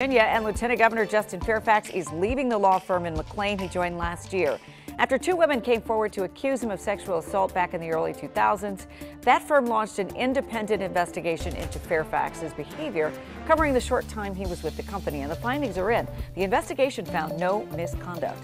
Virginia and Lieutenant Governor Justin Fairfax is leaving the law firm in McLean he joined last year. After two women came forward to accuse him of sexual assault back in the early 2000s, that firm launched an independent investigation into Fairfax's behavior, covering the short time he was with the company. And the findings are in. The investigation found no misconduct.